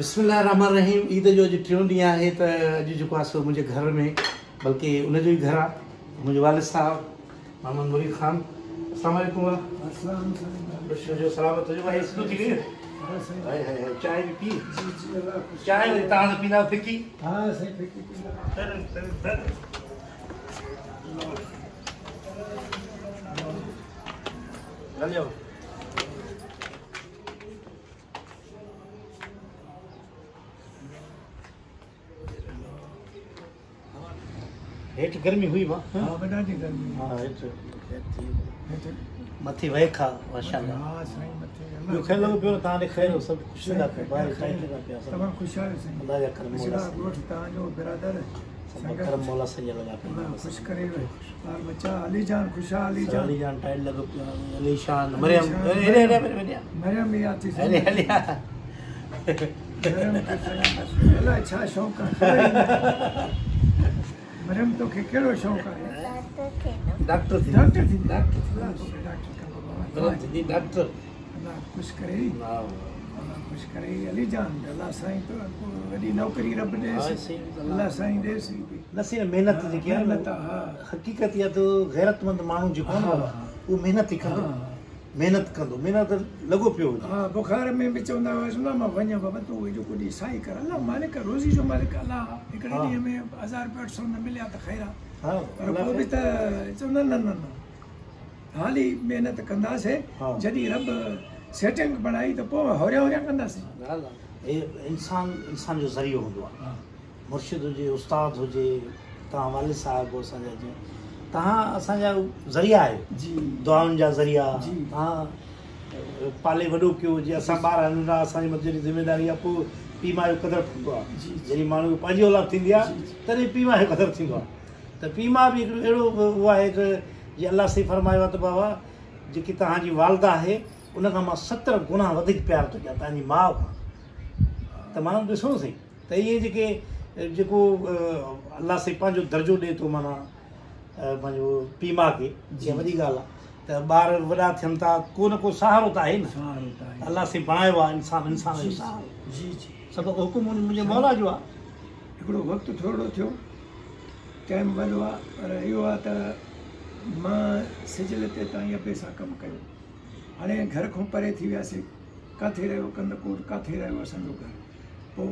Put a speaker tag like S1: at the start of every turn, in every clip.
S1: रहीम ईद जो अॼु टियों ॾींहं आहे त अॼु जेको सो मुझे घर में बल्कि उनजो ई घरु आहे मुंहिंजे वालिद साहब मोहम्मद मुरीद ख़ान हाँ, चांहि बि पी चांहि वरी पींदा फिकी हाँ, हलो હેઠ ગરમી હુઈ માં હા બધાથી ગરમી હા હેઠ મથી વૈખા માશાલ્લાહ હા સાઈ મથી યો ખેલો પ્યો તાને ખેલો સબ ખુશ ના પે બાર ખાઈ ના પે તમાર ખુશાલ
S2: છે અલ્લાહ યા કરમ મોલા રોટ તાજો બિરાદર
S1: કરમ મોલા
S2: સૈયદ લગા
S1: પે
S2: ખુશ કરે તાર
S1: બચ્ચા અલી જાન
S2: ખુશા અલી જાન
S1: અલી
S2: જાન ટાઈડ લગો અલી શાન મરિયમ અરે અરે મરિયમ મરિયમ ઈ
S1: આતી
S2: અલી
S1: અલી
S2: અલ્લાહ છા શોક
S1: કરે कहिड़ो शौक़ु आहे उहो महिनत ई कंदो महिनत कंदो महिनत लॻो पियो
S2: हा बुखार में बि चवंदा हुआसीं न मां वञा बाबा तूं उहे जेको ॾींहुं साई कर अलाह मालिक रोज़ी जो मालिक अलाह हिकिड़े ॾींहं में हज़ार रुपया अठ सौ न मिलिया त ख़ैर आहे त चवंदा न न हाली महिनत कंदासीं जॾहिं रब सेटिंग बणाई त पोइ होरिया होरिया कंदासीं
S1: इंसान इंसान जो ज़रियो हूंदो आहे मुर्शिद हुजे उस्तादु हुजे तव्हां वाले साहिबु असांजा जीअं तव्हां असांजा ज़रिया
S2: आहे
S1: दुआनि जा ज़रिया तव्हां पाले वॾो कयो जीअं असां ॿार हलूं था असांजे मथे ज़िमेदारी आहे पोइ पीउ माउ जो कदुरु थींदो आहे जॾहिं माण्हू पंहिंजी औलाद थींदी आहे तॾहिं पीउ माउ जो कदुरु थींदो आहे त पीउ माउ बि हिकिड़ो अहिड़ो उहो आहे जे अलाह साईं फरमायो आहे त बाबा जेकी तव्हांजी वालदा आहे उनखां मां सतरि गुना वधीक प्यारु थो ॾियां तव्हांजी माउ खां त माण्हू ॾिसो सही त इहे जेके जेको अलाह पंहिंजो दर्जो ॾिए थो माना पीउ माउ खे जीअं वॾी ॻाल्हि आहे त ॿार वॾा थियनि था को न को सहारो त आहे मुंहिंजे भाउ जो आहे
S2: हिकिड़ो वक़्तु थोरो थियो टाइम वॾो आहे पर इहो आहे त मां सिज लेते तव्हां इहा पैसा कमु कयो हाणे घर खां परे थी वियासीं किथे रहियो कंद कोन किथे रहियो असांजो घरु पोइ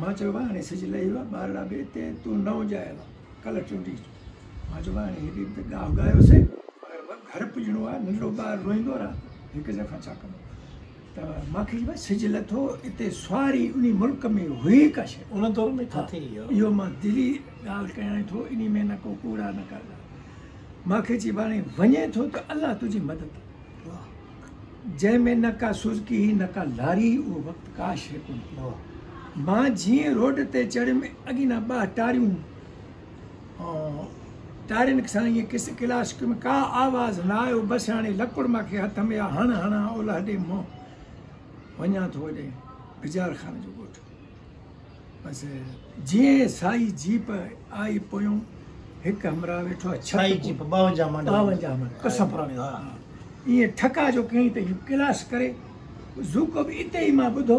S2: मां चयो आहे हाणे सिज लही आहे ॿार तूं न आहे कल्ह चूंडी मां चयो हाणे हे त गाहुायोसीं पर घर पुॼणो आहे नंढो ॿारु रोईंदो रहो हिकु दफ़ा छा कंदो त मूंखे चई हाणे वञे थो त अलाह तुंहिंजी मदद जंहिंमें न का सुर्की न का लारी उहो मां जीअं रोड ते चढ़ियुमि अॻिते ॿ टारियूं तारियुनि सां इहे किस कैलाश में का आवाज़ु न आयो बसि हाणे लकुड़ मूंखे हथ में आहे हण हणा ओलह ॾे मोह वञा थो होॾे गुजार खान जो ॻोठु बसि जीअं साई जीप आई पोयूं हिकु हमरा वेठो ईअं ठका जो कयईं त इहो कैलाश करे ज़ूको बि इते ई मां ॿुधो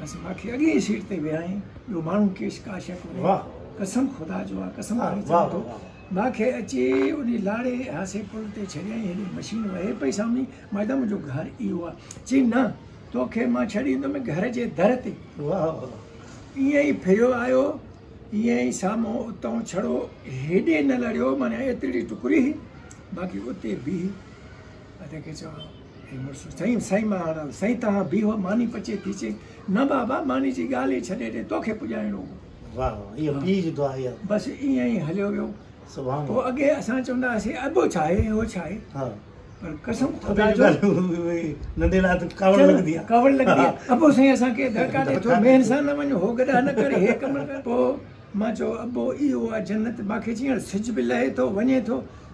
S2: बस मूंखे अॻे ई सीट ते विया आहियूं ॿियो माण्हू केस का शइ कोन्हे
S1: वाह
S2: कसम ख़ुदा जो आहे कसम मूंखे अचे उन लाड़े हासे पुल ते छॾियईं हेॾी मशीन वहे पई साम्हूं मां हिकदमि मुंहिंजो घर इहो आहे चई न तोखे मां छॾे घर जे दर ते ईअं ई फिरियो आयो ईअं ई साम्हूं उतां छॾो हेॾे न लड़ियो माना एतिरी टुकड़ी बाक़ी उते विमर्श चई साईं महाराज साईं तव्हां बीह मानी पचे थी चई न बाबा मानी जी ॻाल्हि ई छॾे ॾे तोखे पुॼाइणो बसि ईअं ई हलियो वियो पोइ अॻे असां चवंदा हुआसीं अॻो छा आहे इहो छा आहे पोइ मां चयो अबो इहो आहे जनत मूंखे जीअं सिज बि लहे थो वञे थो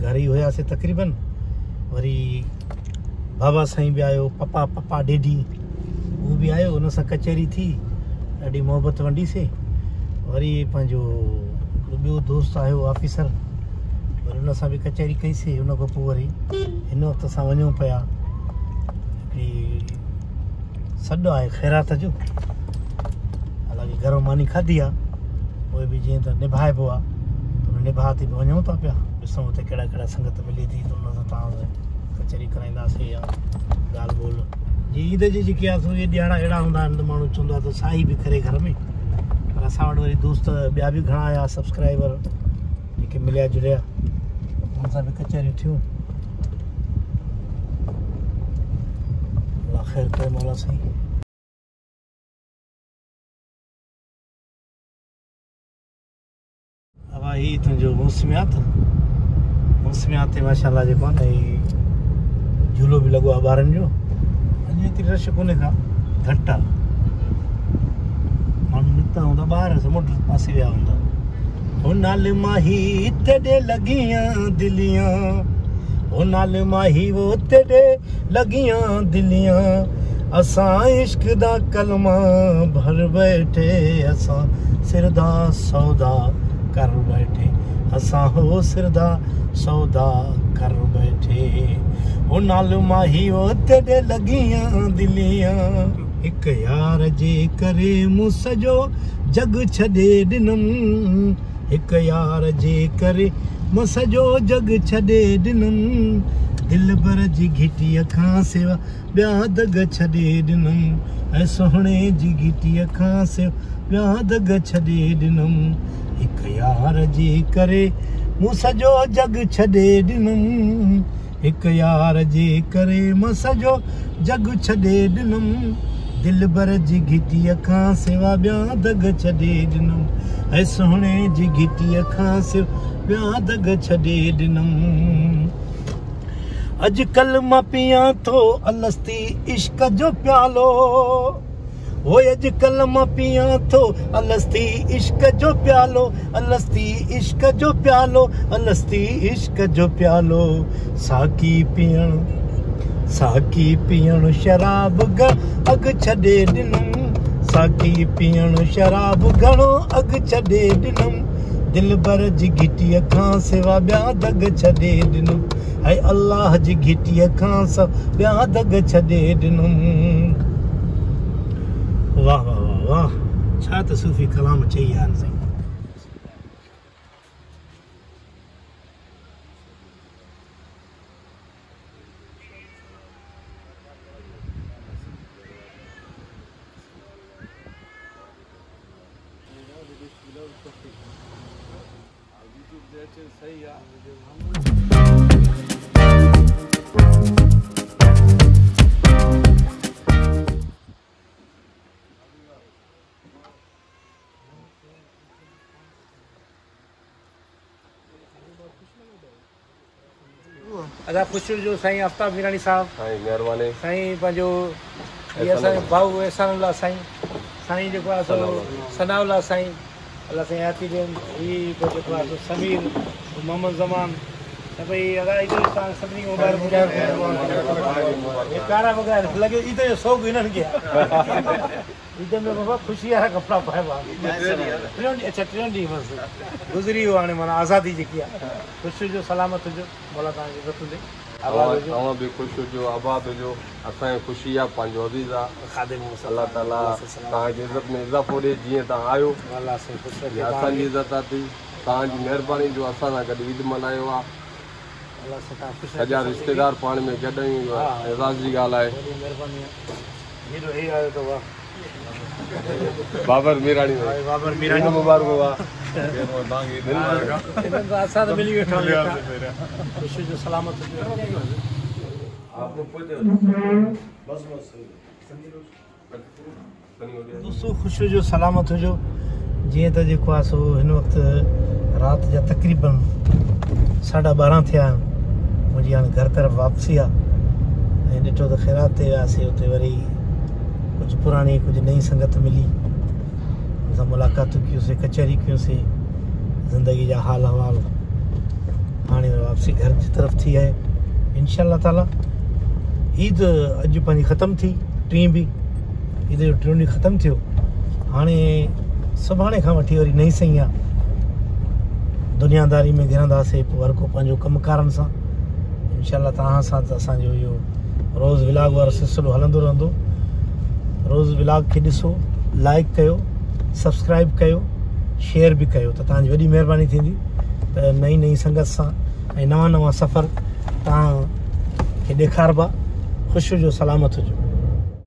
S1: घर ई हुआसीं तकरीबन वरी बाबा साईं बि आयो पपा पपा डेडी उहो बि आयो हुन सां कचहरी थी ॾाढी मुहबत वंडीसीं वरी पंहिंजो हिकिड़ो ॿियो दोस्त आयो ऑफिसर वरी हुन सां बि कचेरी कईसीं उन खां पोइ वरी हिन वक़्त वञूं पिया सॾु आहे ख़ैरात जो हालांकि घर मानी खाधी आहे उहे बि जीअं त निभाइबो आहे त निभा ते बि ॾिसूं हुते कहिड़ा कहिड़ा संगत मिली थी त हुन सां तव्हां कचहरी कराईंदासीं या ॻाल्हि ॿोल जीअं ईद जी जेकी आहे इहे ॾियारा अहिड़ा हूंदा आहिनि त माण्हू चवंदो आहे त साई बि करे घर में पर असां वटि वरी दोस्त ॿिया बि घणा आया सब्सक्राइबर जेके मिलिया जुलिया हुन सां बि कचहरियूं थियूं हवा ही तुंहिंजो मौसमियात झूलो बि लॻो आहे ॿारनि जो रश कोन्हे घटि माण्हू निकिता हूंदा कर बैठे असा हो सिरदा सौदा कर बैठे ओ नाल माही ओ तेडे लगियां दिलियां एक यार जे करे मु सजो जग छडे दिनम एक यार जे करे मु सजो जग छडे दिनम दिल भर जी घिटी अखा सेवा ब्याद ग छडे दिनम ऐ सोहणे जी घिटी हिकु यार जग छॾे जो प्यालो उहो अॼुकल्ह मां पीअ थो अलस इश्क जो प्यालो अलसी इश्क जो प्यालो अलसी इश्क जो प्यालो साकी पीअणु साकी पीअणु शराब साकी पीअणु जी घिटीअ खां सवाह जी घिटीअ खां सवा ॿिया दग छॾे ॾिनम वाह वाह वाह वाह छा त सूफ़ी कलाम चई आहे साईं सही आहे अदा ख़ुशि हुजूं साईं आफ्ताब मीरानी साहिबु
S3: साईं महिरबानी
S1: साईं पंहिंजो इहे असांजो भाऊ अहसान साईं साईं जेको आहे सो साईं अलाह साईं याती ॾियनि हीउ जेको आहे सो समीर मोहम्मद ज़मान त भई अदा ईद तव्हां सभिनी कारा वग़ैरह लॻे ईद जो शौक़ु हिननि ایندے مے بابا خوشي
S3: آيے کپڑا پايوا پروند اچترن دي بس گزريو اني منا آزادي جي
S1: کي
S3: خوشي جو سلامتو جو بولا تا جي رسندي ۽ اهو به
S1: خوشي جو آباد جو
S3: اسان کي خوشي آهي پنجا ديزا خدامو الله تعالا تا جي عزت ميرزا فور
S1: جي تا آيو الله
S3: ستا خوشي يا توهان جي ذات تي توهان جي
S1: مهرباني جو اسان سان گڏ عيد منايو آهي
S3: बाबर
S1: मीरानी बाबर मीरानी
S3: मुबारक हुआ
S1: साथ मिली खुशी जो सलामत दोस्तों खुश हुजो सलामत हुजो जीअं त जेको आहे सो इन वक्त रात जा तक़रीबन साढा ॿारहं थे मुझे मुंहिंजी घर तरफ़ वापसी आहे ऐं ॾिठो त ख़ैरात ते वियासीं वरी कुछ पुरानी कुछ नई संगत मिली असां मुलाक़ातूं कयूंसीं कचहरी कयूंसीं ज़िंदगी जा हाल अहवाल हाणे वापसी घर जी तरफ़ थी आहे इनशा ताला ईद अॼु पंहिंजी ख़तमु थी टीं बि ईद जो टियों ॾींहुं ख़तमु थियो हाणे सुभाणे खां वठी वरी नई सही आहे दुनियादारी में घिरंदासीं पोइ हर को पंहिंजो कमकारनि सां इनशा तव्हां सां त असांजो इहो रोज़ विलाग वारो सिलसिलो हलंदो रहंदो रोज़ व्लॉग खे ॾिसो लाइक कयो सब्सक्राइब कयो शेयर बि कयो त तव्हांजी वॾी महिरबानी थींदी त नई नई संगत सां ऐं नवां नवां सफ़र तव्हां खे ॾेखारिबा ख़ुशि हुजो सलामत हुजो